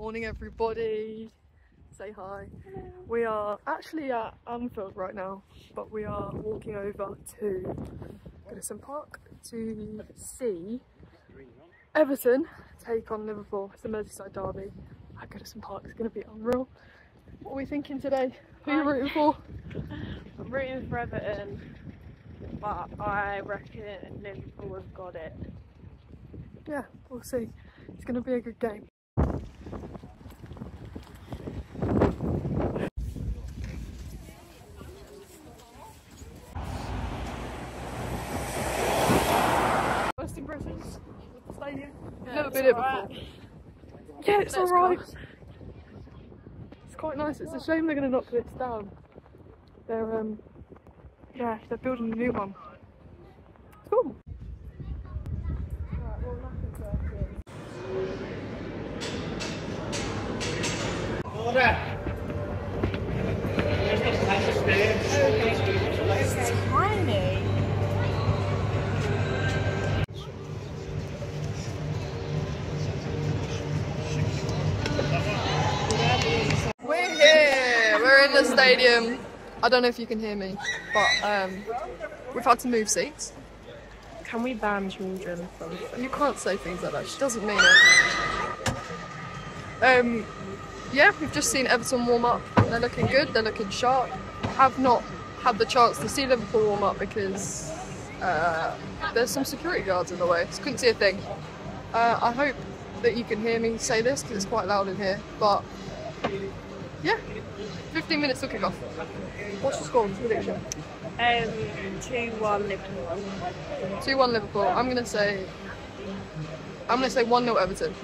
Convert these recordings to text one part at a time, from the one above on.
Morning, everybody. Say hi. We are actually at Anfield right now, but we are walking over to Goodison Park to see Everton take on Liverpool. It's the Merseyside derby at Goodison Park. It's going to be unreal. What are we thinking today? Who are you rooting for? I'm rooting for Everton, but I reckon Liverpool have got it. Yeah, we'll see. It's going to be a good game. First impressions of the stadium? Never been here alright. before. Yeah, it's alright. It's quite nice. It's a shame they're going to knock this down. They're um, yeah, they're building a new one. It's cool. Tiny. The stadium. I don't know if you can hear me, but um, we've had to move seats. Can we ban children from? You can't say things like that. She doesn't mean it. Um, yeah, we've just seen Everton warm up. They're looking good. They're looking sharp. Have not had the chance to see Liverpool warm up because uh, there's some security guards in the way. So couldn't see a thing. Uh, I hope that you can hear me say this because it's quite loud in here. But yeah, 15 minutes till kick off. What's the score? Prediction? Um, two one Liverpool. 2 1 Liverpool. I'm gonna say I'm gonna say 1 0 Everton.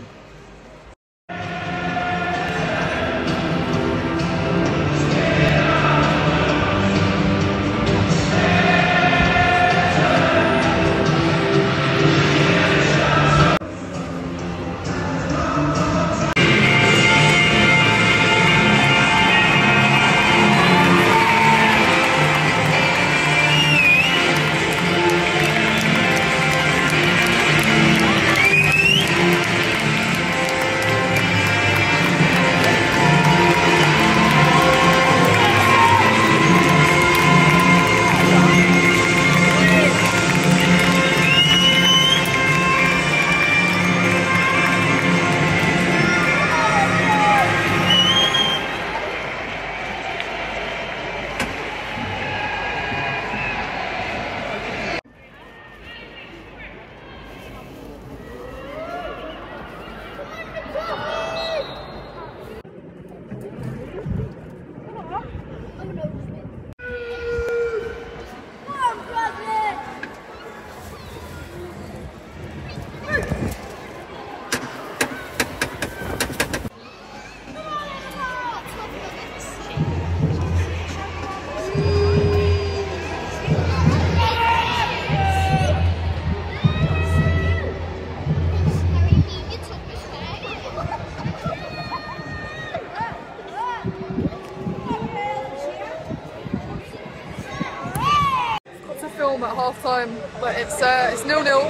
Half time, but it's uh, it's nil nil,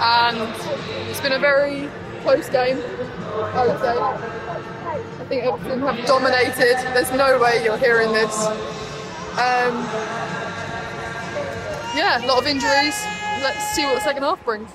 and it's been a very close game. I would say. I think Everton have dominated. There's no way you're hearing this. Um, yeah, a lot of injuries. Let's see what the second half brings.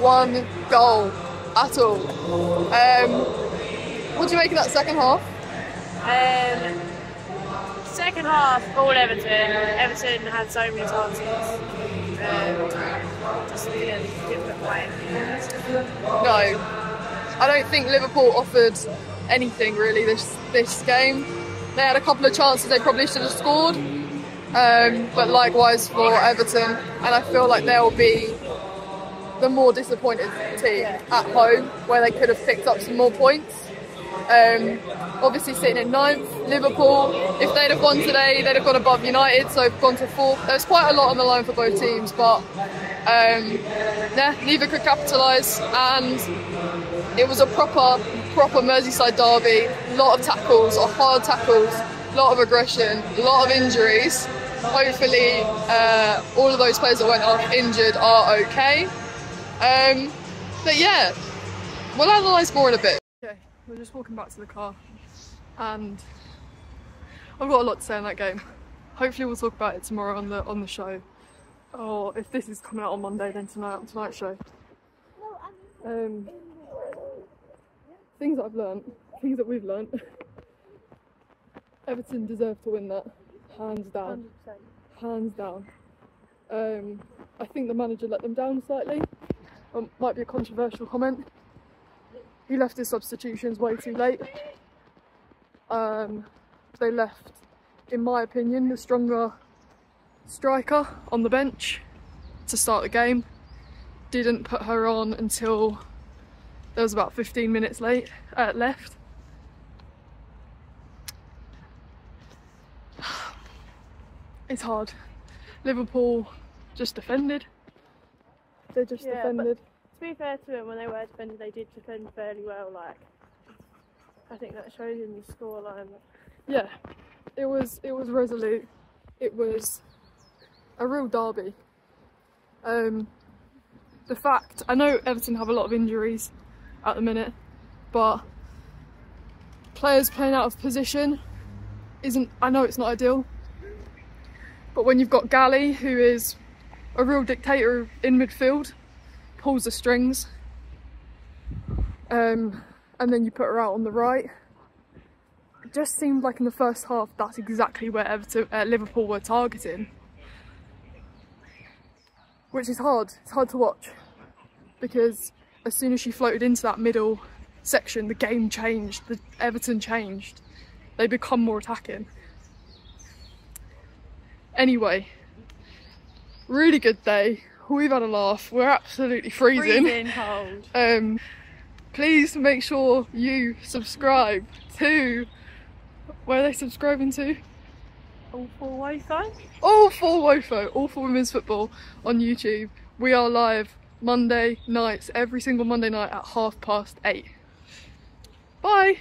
One goal at all. Um, what do you make of that second half? Um, second half, all Everton. Everton had so many chances. Um, just didn't, away. No, I don't think Liverpool offered anything really this this game. They had a couple of chances they probably should have scored, um, but likewise for Everton, and I feel like they'll be the more disappointed team at home, where they could have picked up some more points. Um, obviously sitting in ninth, Liverpool. If they'd have won today, they'd have gone above United, so gone to fourth. There's quite a lot on the line for both teams, but um, yeah, neither could capitalise, and it was a proper, proper Merseyside derby. A lot of tackles, or hard tackles, a lot of aggression, a lot of injuries. Hopefully, uh, all of those players that went off injured are okay. Um, but yeah, we'll analyse more in a bit. Okay, we're just walking back to the car, and I've got a lot to say on that game. Hopefully, we'll talk about it tomorrow on the on the show, or if this is coming out on Monday, then tonight on tonight's show. Um, things that I've learnt, things that we've learnt. Everton deserve to win that, hands down, hands down. Um, I think the manager let them down slightly. Um, might be a controversial comment. He left his substitutions way too late. Um, they left, in my opinion, the stronger striker on the bench to start the game. Didn't put her on until there was about 15 minutes late uh, left. It's hard. Liverpool just defended. They just Yeah, defended. To be fair to them, when they were defending, they did defend fairly well. Like, I think that shows in the scoreline. Yeah, it was it was resolute. It was a real derby. Um, the fact I know Everton have a lot of injuries at the minute, but players playing out of position isn't. I know it's not ideal, but when you've got Galli, who is a real dictator in midfield, pulls the strings, um, and then you put her out on the right it just seemed like in the first half that's exactly where Everton, uh, Liverpool were targeting. Which is hard, it's hard to watch because as soon as she floated into that middle section, the game changed, the Everton changed. They become more attacking. Anyway, really good day. We've had a laugh. We're absolutely freezing. Freezing cold. Um, please make sure you subscribe to. Where are they subscribing to? All for Wi-Fi. All for WOFO, All for Women's Football on YouTube. We are live Monday nights, every single Monday night at half past eight. Bye!